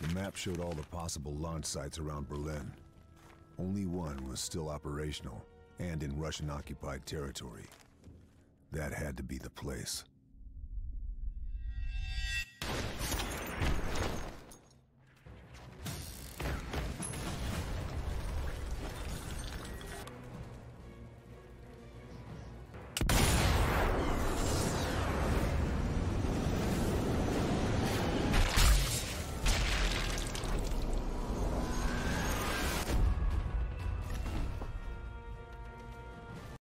The map showed all the possible launch sites around Berlin. Only one was still operational and in Russian-occupied territory. That had to be the place.